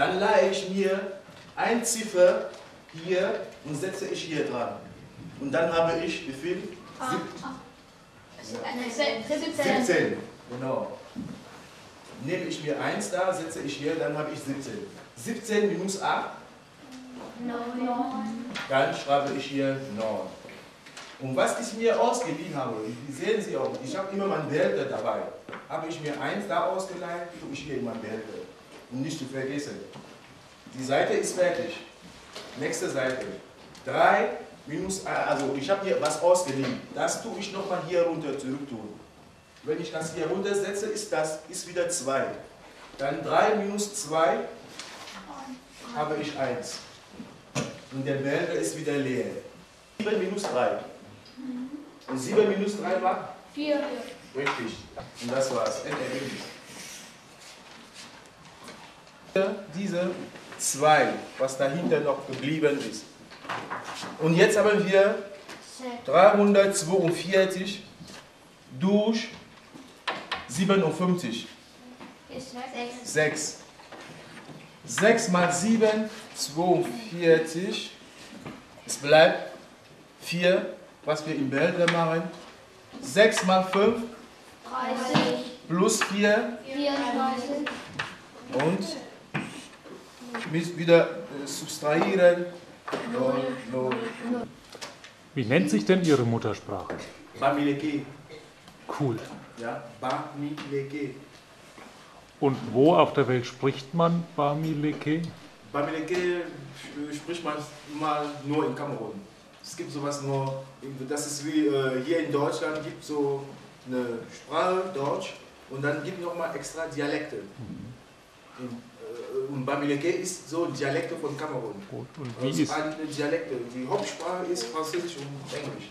Dann leihe ich mir eine Ziffer hier und setze ich hier dran. Und dann habe ich wie viel? Sieb 17. Genau. Nehme ich mir 1 da, setze ich hier, dann habe ich 17. 17 minus 8, dann schreibe ich hier 9. Und was ich mir ausgeliehen habe, sehen Sie auch, ich habe immer mein Behälter dabei. Habe ich mir 1 da ausgeleiht, tue ich hier in mein Behälter. Und nicht zu vergessen. Die Seite ist fertig. Nächste Seite. 3 minus, also ich habe hier was ausgeliehen. Das tue ich nochmal hier runter zurück tun. Wenn ich das hier runter setze, ist das ist wieder 2. Dann 3 minus 2 habe ich 1. Und der Behälter ist wieder leer. 7 minus 3. Und 7 minus 3 war? 4. Richtig. Und das war's. Endergebnis. Diese 2, was dahinter noch geblieben ist. Und jetzt haben wir 342 durch 57. 6. 6 mal 7, 42. Es bleibt 4, was wir im Behälter machen. 6 mal 5 30. plus 4 34. und wieder äh, subtrahieren. 0, 0. Wie nennt sich denn Ihre Muttersprache? Bamileke. Cool. Ja, Bamileke. Und wo auf der Welt spricht man Bamileke? Bamileke äh, spricht man mal nur in Kamerun. Es gibt sowas nur, das ist wie äh, hier in Deutschland gibt so eine Sprache, Deutsch, und dann gibt noch mal extra Dialekte. Äh, und Bamileke ist so Dialekte von Kamerun. Gut. Und Das wie ist, eine Dialekte. Die Hauptsprache ist Französisch und Englisch.